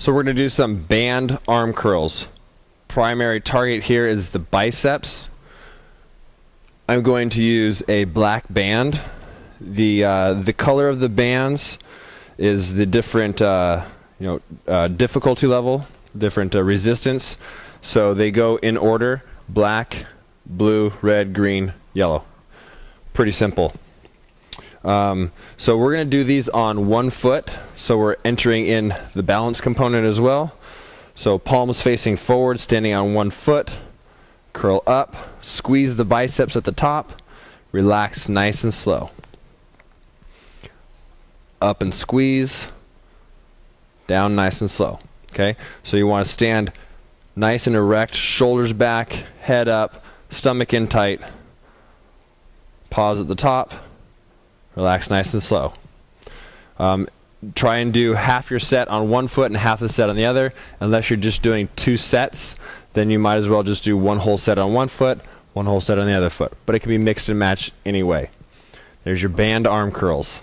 So we're going to do some band arm curls. Primary target here is the biceps. I'm going to use a black band. The uh, the color of the bands is the different uh, you know uh, difficulty level, different uh, resistance. So they go in order: black, blue, red, green, yellow. Pretty simple. Um, so we're going to do these on one foot. So we're entering in the balance component as well. So palms facing forward, standing on one foot. Curl up, squeeze the biceps at the top, relax nice and slow. Up and squeeze, down nice and slow. Okay? So you want to stand nice and erect, shoulders back, head up, stomach in tight. Pause at the top Relax nice and slow. Um, try and do half your set on one foot and half the set on the other. Unless you're just doing two sets, then you might as well just do one whole set on one foot, one whole set on the other foot. But it can be mixed and matched anyway. There's your band arm curls.